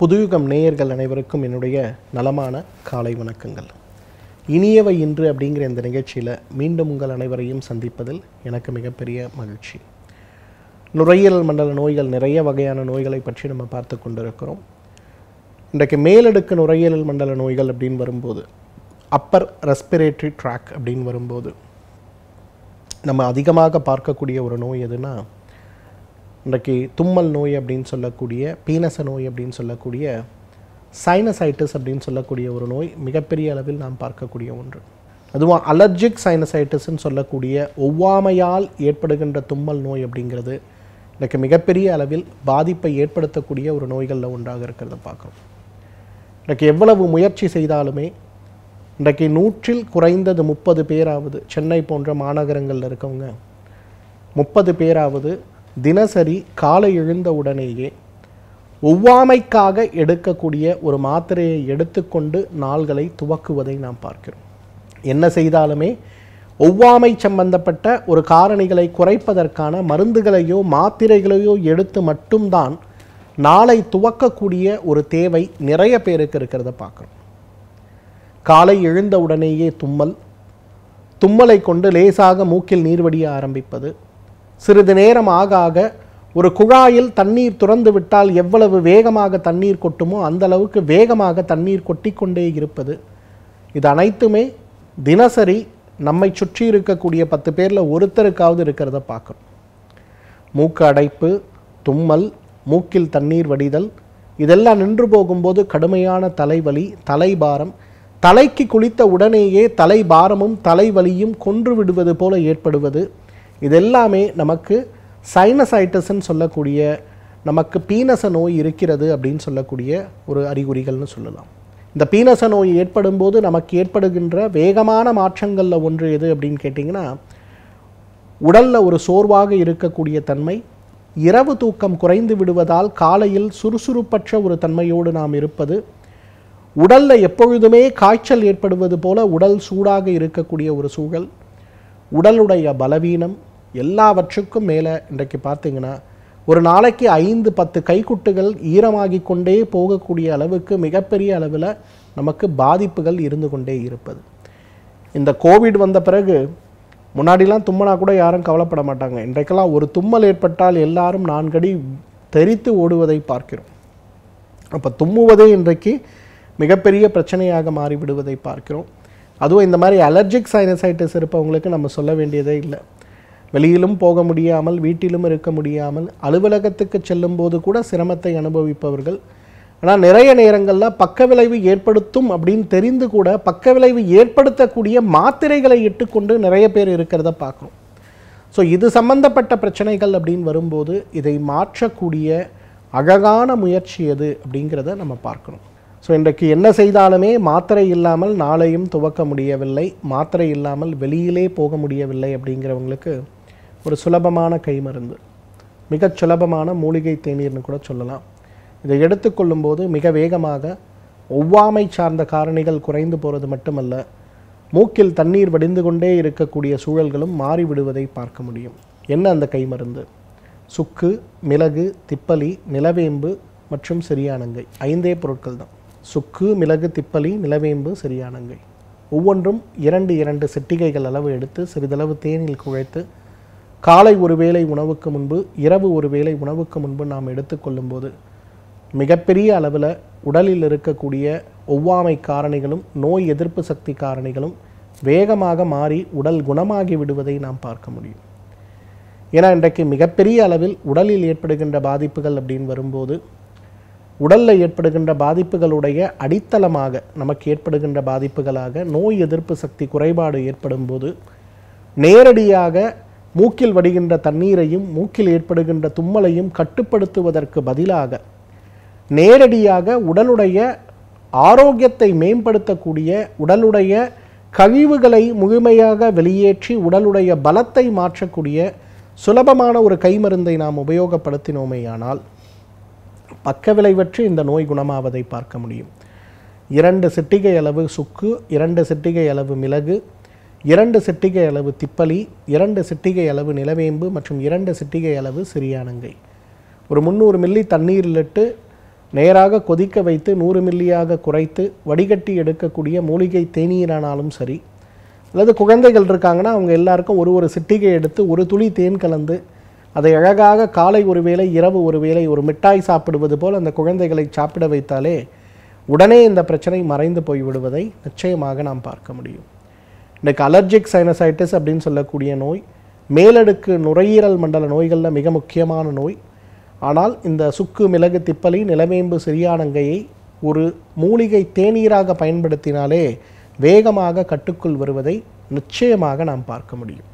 புதுயுகம் நேயர்கள் அனைவருக்கும் என்னுடைய நலமான காலை வணக்கங்கள். இனியவை இன்று அப்படிங்கிற இந்த நிகழ்ச்சியில் மீண்டும் உங்கள் அனைவரையும் சந்திப்பதில் எனக்கு மிகப்பெரிய மகிழ்ச்சி. நுரையீரல் மண்டல நோய்கள் நிறைய வகையான நோய்களை பற்றி நம்ம பார்த்து கொண்டிருக்கிறோம். இன்றைக்கு மேலடுக்கு நுரையீரல் மண்டல நோய்கள் அப்படின்னு வரும்போது அப்பர் ரெஸ்பிரேட்டரி ட்ராக் அப்படின்னு வரும்போது நம்ம அதிகமாக பார்க்கக்கூடிய ஒரு நோய் எதுனா இன்றைக்கு தும்மல் நோய் அப்படின்னு சொல்லக்கூடிய பீனச நோய் அப்படின்னு சொல்லக்கூடிய சைனசைட்டிஸ் அப்படின்னு சொல்லக்கூடிய ஒரு நோய் மிகப்பெரிய அளவில் நாம் பார்க்கக்கூடிய ஒன்று. அதுவும் அலர்ஜிக் சைனசைட்டிஸ்ன்னு சொல்லக்கூடிய ஒவ்வாமையால் ஏற்படுகின்ற தும்மல் நோய் அப்படிங்கிறது இன்றைக்கு மிகப்பெரிய அளவில் பாதிப்பை ஏற்படுத்தக்கூடிய ஒரு நோய்களில் ஒன்றாக இருக்கிறத பார்க்குறோம். இன்றைக்கு எவ்வளவு முயற்சி செய்தாலுமே இன்றைக்கு நூற்றில் குறைந்தது முப்பது பேராவது சென்னை போன்ற மாநகரங்களில் இருக்கவங்க முப்பது பேராவது தினசரி காலை எழுந்த உடனேயே ஒவ்வாமைக்காக எடுக்கக்கூடிய ஒரு மாத்திரையை எடுத்துக்கொண்டு நாள்களை துவக்குவதை நாம் பார்க்கிறோம். என்ன செய்தாலுமே ஒவ்வாமை சம்பந்தப்பட்ட ஒரு காரணிகளை குறைப்பதற்கான மருந்துகளையோ மாத்திரைகளையோ எடுத்து மட்டும்தான் நாளை துவக்கக்கூடிய ஒரு தேவை நிறைய பேருக்கு இருக்கிறத பார்க்குறோம். காலை எழுந்த உடனேயே தும்மல் தும்மலை கொண்டு லேசாக மூக்கில் நீர்வடிய ஆரம்பிப்பது சிறிது நேரம் ஆக ஆக ஒரு குழாயில் தண்ணீர் துறந்து விட்டால் எவ்வளவு வேகமாக தண்ணீர் கொட்டுமோ அந்த அளவுக்கு வேகமாக தண்ணீர் கொட்டிக்கொண்டே இருப்பது. இது அனைத்துமே தினசரி நம்மை சுற்றி இருக்கக்கூடிய பத்து பேரில் ஒருத்தருக்காவது இருக்கிறத பார்க்குறோம் மூக்கு அடைப்பு தும்மல் மூக்கில் தண்ணீர் வடிதல் இதெல்லாம் நின்று போகும்போது கடுமையான தலைவலி தலைபாரம் தலைக்கு குளித்த உடனேயே தலை பாரமும் தலைவலியும் கொன்று விடுவது போல ஏற்படுவது. இதெல்லாமே நமக்கு சைனசைட்டஸ்ன்னு சொல்லக்கூடிய நமக்கு பீனச நோய் இருக்கிறது அப்படின்னு சொல்லக்கூடிய ஒரு அறிகுறிகள்னு சொல்லலாம். இந்த பீனச நோய் ஏற்படும் போது நமக்கு ஏற்படுகின்ற வேகமான மாற்றங்களில் ஒன்று எது அப்படின்னு கேட்டிங்கன்னா உடலில் ஒரு சோர்வாக இருக்கக்கூடிய தன்மை இரவு தூக்கம் குறைந்து விடுவதால் காலையில் சுறுசுறுப்பற்ற ஒரு தன்மையோடு நாம் இருப்பது உடலில் எப்பொழுதுமே காய்ச்சல் ஏற்படுவது போல உடல் சூடாக இருக்கக்கூடிய ஒரு சூழல் உடலுடைய பலவீனம் எல்லாவற்றுக்கும் மேலே இன்றைக்கு பார்த்தீங்கன்னா ஒரு நாளைக்கு ஐந்து பத்து கைக்குட்டுகள் ஈரமாகி கொண்டே போகக்கூடிய அளவுக்கு மிகப்பெரிய அளவில் நமக்கு பாதிப்புகள் இருந்து கொண்டே இருப்பது. இந்த கோவிட் வந்த பிறகு முன்னாடிலாம் தும்மனா கூட யாரும் கவலைப்பட மாட்டாங்க. இன்றைக்கெல்லாம் ஒரு தும்மல் ஏற்பட்டால் எல்லாரும் நான்கடி தெரித்து ஓடுவதை பார்க்கிறோம். அப்போ தும்முவதே இன்றைக்கு மிகப்பெரிய பிரச்சனையாக மாறிவிடுவதை பார்க்கிறோம். அதுவும் இந்த மாதிரி அலர்ஜிக் சைனசைட்டிஸ் இருப்பவங்களுக்கு நம்ம சொல்ல வேண்டியதே இல்லை. வெளியிலும் போக முடியாமல் வீட்டிலும் இருக்க முடியாமல் அலுவலகத்துக்கு செல்லும் போது கூட சிரமத்தை அனுபவிப்பவர்கள். ஆனால் நிறைய நேரங்களில் பக்க விளைவு ஏற்படுத்தும் அப்படின்னு தெரிந்து கூட பக்க விளைவு ஏற்படுத்தக்கூடிய மாத்திரைகளை இட்டுக்கொண்டு நிறைய பேர் இருக்கிறத பார்க்குறோம். ஸோ இது சம்பந்தப்பட்ட பிரச்சனைகள் அப்படின்னு வரும்போது இதை மாற்றக்கூடிய அழகான முயற்சி எது அப்படிங்கிறத நம்ம பார்க்கணும் ஸோ இன்றைக்கு என்ன செய்தாலுமே மாத்திரை இல்லாமல் நாளையும் துவக்க முடியவில்லை மாத்திரை இல்லாமல் வெளியிலே போக முடியவில்லை அப்படிங்கிறவங்களுக்கு ஒரு சுலபமான கைமருந்து மிகச் சுலபமான மூலிகை தேநீர்னு கூட சொல்லலாம். இதை எடுத்துக்கொள்ளும்போது மிக வேகமாக ஒவ்வாமை சார்ந்த காரணிகள் குறைந்து போகிறது மட்டுமல்ல மூக்கில் தண்ணீர் வடிந்து கொண்டே இருக்கக்கூடிய சூழல்களும் மாறிவிடுவதை பார்க்க முடியும். என்ன அந்த கைமருந்து? சுக்கு மிளகு திப்பலி நிலவேம்பு மற்றும் சரியானங்கை. ஐந்தே பொருட்கள் தான். சுக்கு மிளகு திப்பலி நிலவேம்பு சரியானங்கை. ஒவ்வொன்றும் இரண்டு இரண்டு சிட்டிகைகள் அளவு எடுத்து சிறிதளவு தேனில் குழைத்து காலை ஒரு வேளை உணவுக்கு முன்பு இரவு ஒரு வேளை உணவுக்கு முன்பு நாம் எடுத்துக்கொள்ளும்போது மிகப்பெரிய அளவில் உடலில் இருக்கக்கூடிய ஒவ்வாமை காரணிகளும் நோய் எதிர்ப்பு சக்தி காரணிகளும் வேகமாக மாறி உடல் குணமாகி விடுவதை நாம் பார்க்க முடியும். ஏன்னா இன்றைக்கு மிகப்பெரிய அளவில் உடலில் ஏற்படுகின்ற பாதிப்புகள் அப்படின்னு வரும்போது உடலில் ஏற்படுகின்ற பாதிப்புகளுடைய அடித்தளமாக நமக்கு ஏற்படுகின்ற பாதிப்புகளாக நோய் எதிர்ப்பு சக்தி குறைபாடு ஏற்படும் போது நேரடியாக மூக்கில் வடிகின்ற தண்ணீரையும் மூக்கில் ஏற்படுகின்ற தும்மலையும் கட்டுப்படுத்துவதற்கு பதிலாக நேரடியாக உடலுடைய ஆரோக்கியத்தை மேம்படுத்தக்கூடிய உடலுடைய கழிவுகளை முழுமையாக வெளியேற்றி உடலுடைய பலத்தை மாற்றக்கூடிய சுலபமான ஒரு கைமருந்தை நாம் உபயோகப்படுத்தினோமேயானால் பக்க விளைவற்று இந்த நோய் குணமாவதை பார்க்க முடியும். இரண்டு சிட்டிகை அளவு சுக்கு இரண்டு சிட்டிகை அளவு மிளகு இரண்டு சிட்டிகை அளவு திப்பலி இரண்டு சிட்டிகை அளவு நிலவேம்பு மற்றும் இரண்டு சிட்டிகை அளவு சிறியானங்கை. ஒரு முந்நூறு மில்லி தண்ணீரில் இட்டு நேராக கொதிக்க வைத்து நூறு மில்லியாக குறைத்து வடிகட்டி எடுக்கக்கூடிய மூலிகை தேநீரானாலும் சரி அல்லது குழந்தைகள் இருக்காங்கன்னா அவங்க எல்லாருக்கும் ஒரு ஒரு சிட்டிகை எடுத்து ஒரு துளி தேன் கலந்து அதை அழகாக காலை ஒரு வேளை இரவு ஒரு வேளை ஒரு மிட்டாய் சாப்பிடுவது போல் அந்த குழந்தைகளை சாப்பிட வைத்தாலே உடனே இந்த பிரச்சனை மறைந்து போய்விடுவதை நிச்சயமாக நாம் பார்க்க முடியும். இன்றைக்கு அலர்ஜிக் சைனசைட்டிஸ் அப்படின்னு சொல்லக்கூடிய நோய் மேலடுக்கு நுரையீரல் மண்டல நோய்களில் மிக முக்கியமான நோய். ஆனால் இந்த சுக்கு மிளகு திப்பலி நிலவேம்பு சிறியானங்கையை ஒரு மூலிகை தேநீராக பயன்படுத்தினாலே வேகமாக கட்டுக்குள் வருவதை நிச்சயமாக நாம் பார்க்க முடியும்.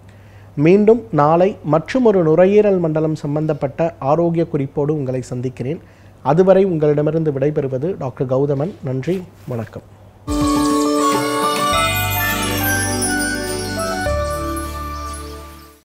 மீண்டும் நாளை மற்றும் ஒரு நுரையீரல் மண்டலம் சம்பந்தப்பட்ட ஆரோக்கிய குறிப்போடு உங்களை சந்திக்கிறேன். அதுவரை உங்களிடமிருந்து விடைபெறுவது டாக்டர் கௌதமன். நன்றி வணக்கம்.